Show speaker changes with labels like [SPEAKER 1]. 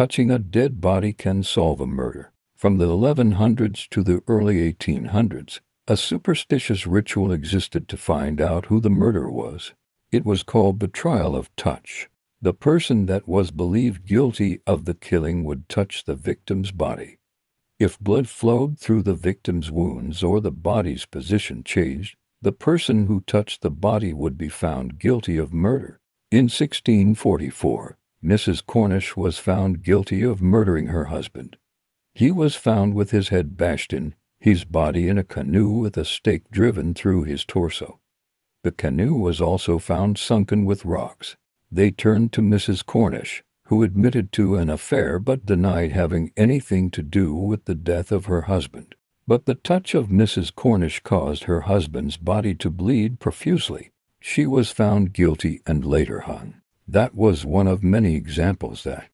[SPEAKER 1] touching a dead body can solve a murder. From the 1100s to the early 1800s, a superstitious ritual existed to find out who the murderer was. It was called the trial of touch. The person that was believed guilty of the killing would touch the victim's body. If blood flowed through the victim's wounds or the body's position changed, the person who touched the body would be found guilty of murder. In 1644, Mrs. Cornish was found guilty of murdering her husband. He was found with his head bashed in, his body in a canoe with a stake driven through his torso. The canoe was also found sunken with rocks. They turned to Mrs. Cornish, who admitted to an affair but denied having anything to do with the death of her husband. But the touch of Mrs. Cornish caused her husband's body to bleed profusely. She was found guilty and later hung. That was one of many examples that